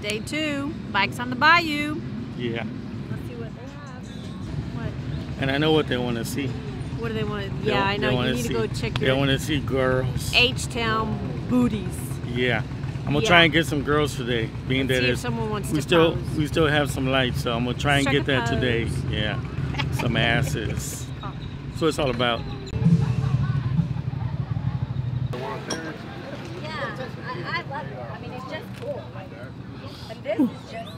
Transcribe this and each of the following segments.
Day two, bikes on the bayou. Yeah. Let's see what they have. What? And I know what they want to see. What do they want? They- Yeah, I know. You need see- to go check They your want to see girls. H-Town booties. Yeah. I'm gonna Yeah. try and get some girls today, being Let's that see if it's, someone wants we to still pose. we still have some lights, so I'm gonna try and Strike get a that today. Yeah. Some asses. That's what it's all about. Yeah, I, I love it. I mean, it's just cool. And this is just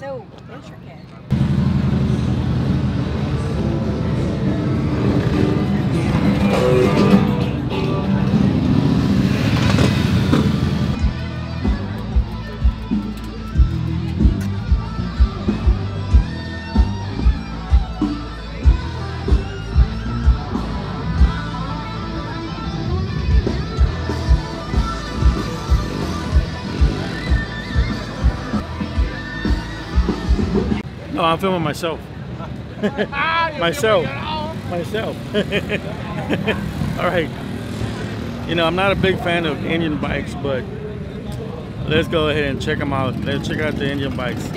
so intricate. Oh, I'm filming myself. myself. Myself. All right. You know, I'm not a big fan of Indian bikes, but let's go ahead and check them out. Let's check out the Indian bikes.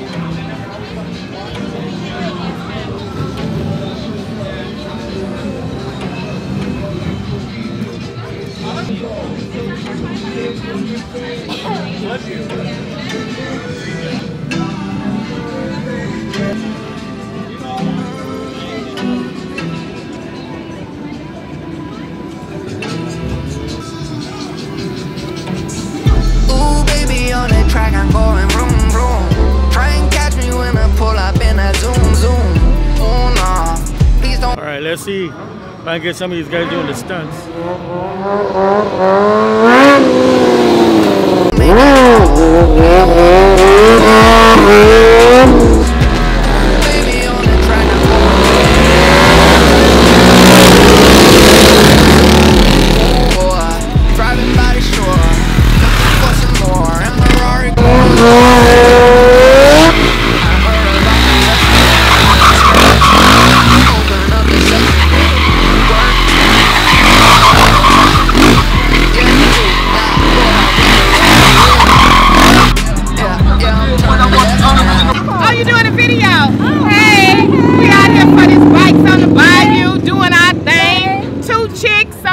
Ooh, let's see if I can get some of these guys doing the stunts.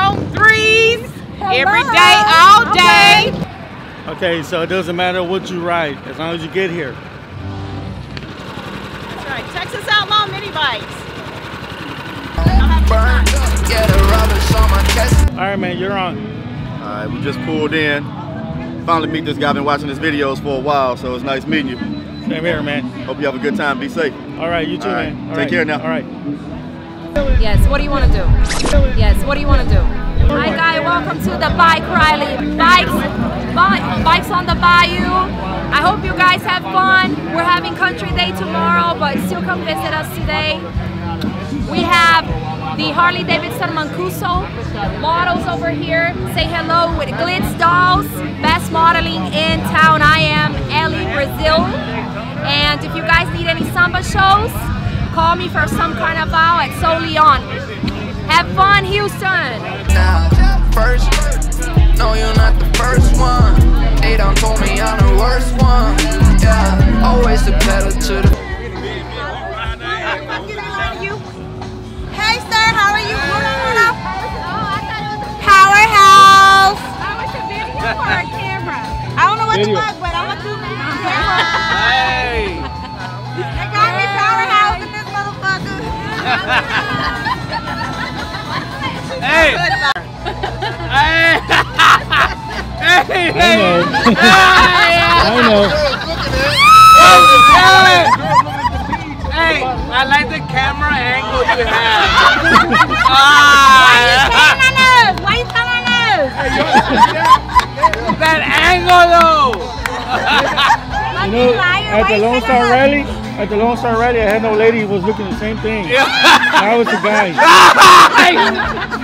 On threes, every day, all day. Okay, so it doesn't matter what you ride as long as you get here. That's right, Texas Outlaw mini bikes. burn. Yeah, the rubber's on my chest. All right, man, you're on. All right, we just pulled in. Finally meet this guy. I've been watching his videos for a while, so it's nice meeting you. Same here, man. Hope you have a good time. Be safe. All right, you too, All right, man. All take right. care now. All right. Yes, what do you want to do? Yes, what do you want to do? Hi, guy, welcome to the bike rally. Bikes, bi- bikes on the bayou. I hope you guys have fun. We're having country day tomorrow, but still come visit us today. We have the Harley Davidson Mancuso models over here. Say hello with Glitz Dolls, best modeling in town. I am Ellie Brazil. And if you guys need any samba shows, call me for some carnival at Sol Leon. Have fun, Houston! First, no, you're not the first one. They told me I'm the worst one. Yeah, always the pedal to the. I know. I know. Hey, I like the camera angle you have. Telling us. Why you telling us? that angle though. You know, at the Lone Star Rally, at the Lone Star Rally, I had no lady who was looking the same thing. I was the guy.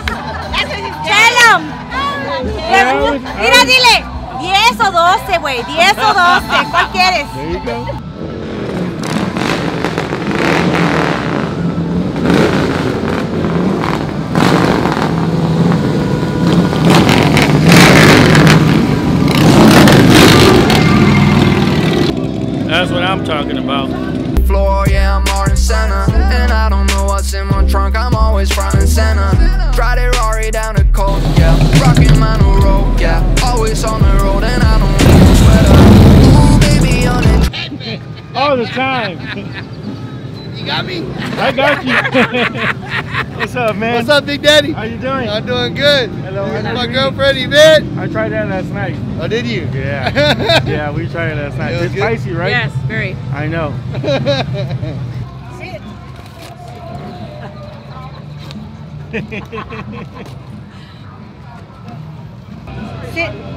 Mira, dile. 10 o 12, güey. 10 o 12. ¿Cuál quieres? That's what I'm talking about. On the road, and I don't need no sweater. Ooh, baby, on it. All the time. You got me? I got you. What's up, man? What's up, Big Daddy? How you doing? I'm doing good. Hello. This is my girlfriend, Yvette. I tried that last night. Oh, did you? Yeah. yeah, we tried it last night. It It's good? spicy, right? Yes, very. I know. Sit, sit.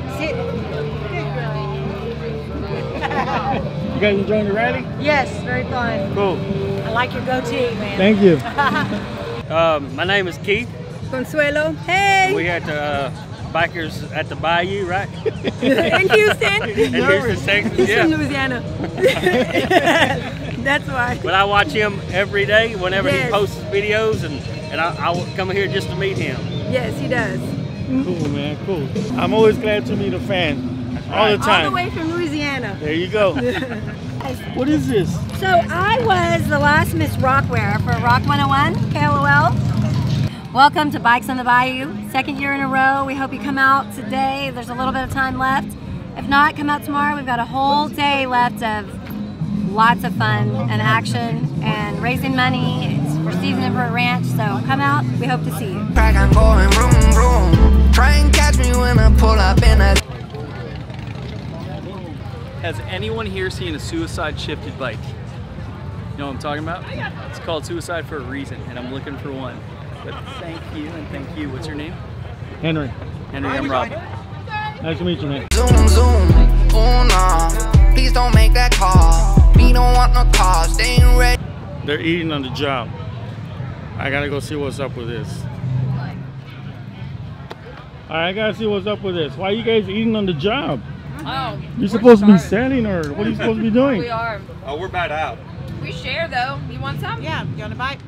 You guys enjoying the rally? Yes, very fun. Cool. I like your goatee, man. Thank you. Um, my name is Keith. Consuelo. Hey. We at the uh, bikers at the Bayou, right? In Houston. In Houston, Texas. He's from Yeah. Louisiana. That's why. But I watch him every day whenever Yes. he posts videos, and and I, I will come here just to meet him. Yes, he does. Cool, man. Cool. I'm always glad to meet a fan. All the time. All the time. way from Louisiana. There you go. what is this? So I was the last Miss Rockwear for Rock 101, KLOL. Welcome to Bikes on the Bayou. Second year in a row. We hope you come out today. There's a little bit of time left. If not, come out tomorrow. We've got a whole day left of lots of fun and action and raising money. It's for Season Import Ranch, so come out. We hope to see you. Crack, I'm going vroom, vroom. Try and catch me when I pull up in a Has anyone here seen a suicide shifted bike? You know what I'm talking about? It's called suicide for a reason, and I'm looking for one. But thank you and thank you. What's your name? Henry. Henry, I'm Rob. Nice to meet you, man. zoom, zoom. Oh, nah. Please don't make that call. We don't want no calls. They ain't ready. They're eating on the job. I gotta go see what's up with this. All right, I gotta see what's up with this. Why are you guys eating on the job? Oh, You're supposed to be selling, or what are you supposed to be doing? we are. Oh, we're about out. We share though. You want some? Yeah, you want to bite?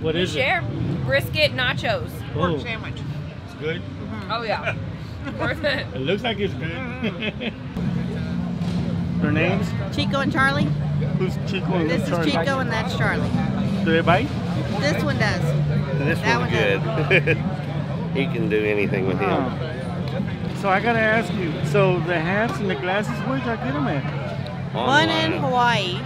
What We is it? share. Brisket nachos. Oh, Sandwich. it's good. Mm-hmm. Oh yeah. Worth it. It looks like it's good. Their names? Chico and Charlie. Who's Chico and Charlie? This is Charlie? Chico and that's Charlie. Do they bite? This one does. This That one's one good. he can do anything with him. Oh. So I gotta ask you. So the hats and the glasses, where'd y'all get them at? One in Hawaii.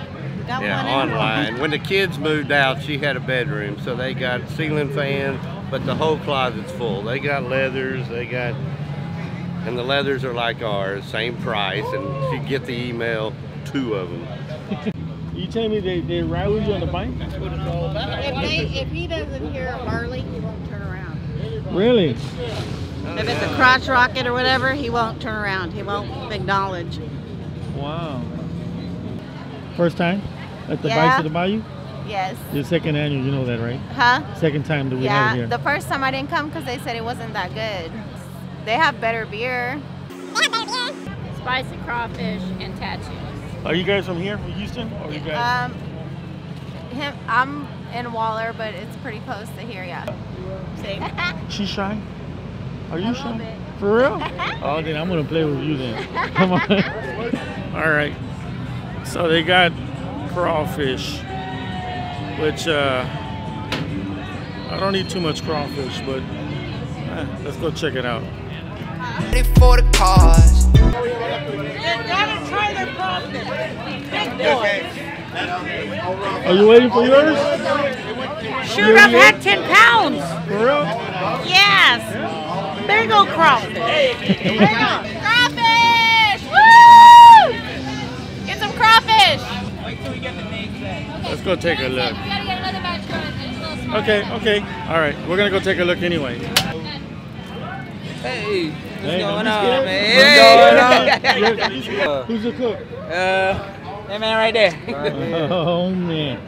Got Yeah, online. When the kids moved out, she had a bedroom, so they got ceiling fans, but the whole closet's full. They got leathers, they got, and the leathers are like ours, same price, and she get the email, two of them. You tell me they, they ride with you on the bike? If, they, if he doesn't hear a Harley, he won't turn around. Really? If it's a crotch rocket or whatever, he won't turn around. He won't acknowledge. Wow. First time at the Yeah. Bikes of the Bayou? Yes. Your second annual, you know that, right? Huh? Second time that we have Yeah. it here. The first time I didn't come because they said it wasn't that good. They have better beer. Spicy crawfish and tattoos. Are you guys from here, from Houston? Or you guys? Um, him, I'm in Waller, but it's pretty close to here. Yeah. See? She shy? Are you A shy? bit. For real? oh, then I'm gonna play with you then. Come on. All right. So they got crawfish, which uh, I don't eat too much crawfish, but eh, let's go check it out. Ready for the cause. Gotta try their Are you waiting for yours? Shoot, I've had 10 pounds. For real? Yes. There you go, crawfish. Crawfish! Woo! Get some crawfish. Let's go take a look. We gotta get another batch going. It's a little. Okay, okay. All right, we're gonna go take a look anyway. Hey, Hey, going on, scared. man? What's going on? Who's the cook? Uh, that man right there. Oh man.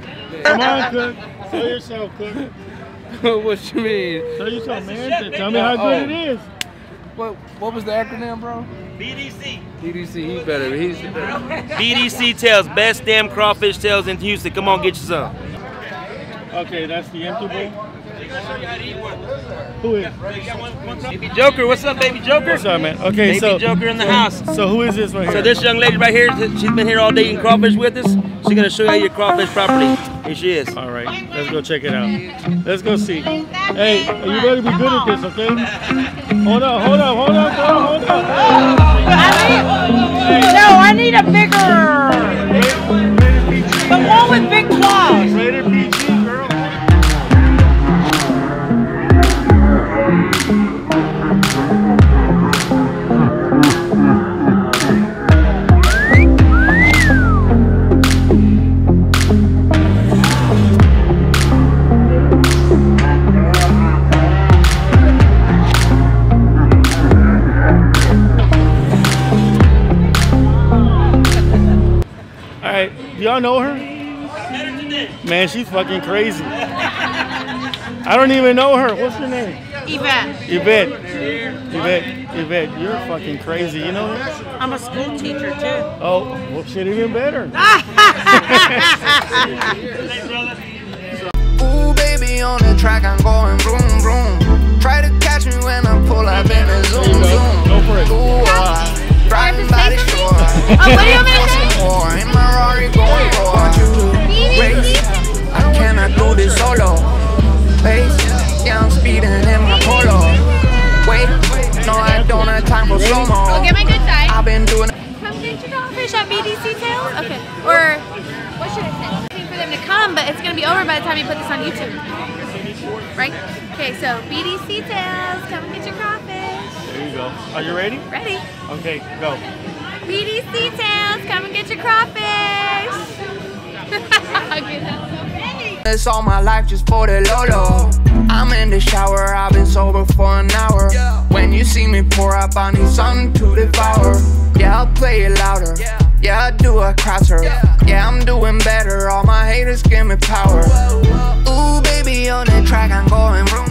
Come on, cook. Show yourself, cook. what you mean? Show yourself, man. Tell me how good it is. What What was the acronym, bro? BDC. BDC, He better. He's the better. BDC tells best damn crawfish tails in Houston. Come on, get you some. Okay, that's the empty bowl. Who is? Baby Joker, what's up, baby Joker? What's up, man? Okay, baby so Joker in the house. So who is this right here? So this young lady right here, she's been here all day eating crawfish with us. She's gonna show you how your crawfish properly. Here she is. All right, let's go check it out. Let's go see. Hey, are you ready to be good at this, okay? Hold up, hold up, hold up, girl, hold up. No, I need a bigger. Y'all know her? Man, she's fucking crazy. I don't even know her. What's her name? Yvette. Yvette. Yvette. Yvette, you're fucking crazy. You know her? I'm a school teacher too. Oh, well, shit, even better. Ooh, baby, on the track, I'm going vroom, vroom. Try to catch me when I pull up in the zoom, zoom. Go for it. Ooh, uh, driving by the shore. Oh, what do you want me to war, my going roar. Race, I cannot do this solo. Pace, yeah, I'm speeding in my polo. Wait, no, I don't have time for slow mo. Okay, my good side. I've been doing Come get your crawfish at BDC Tails. Okay. Or what should I say? Waiting for them to come, but it's gonna be over by the time you put this on YouTube. Right? Okay, so BDC Tails, come get your crawfish. There you go. Are you ready? Ready? Okay, go. BDC Tails, come and get your crawfish. okay, that's. It's all my life just for the Lolo. I'm in the shower, I've been sober for an hour. When you see me pour up, I need something to devour. Yeah, I'll play it louder. Yeah, I do a cross her. Yeah, I'm doing better. All my haters give me power. Ooh, baby, on the track, I'm going vroom,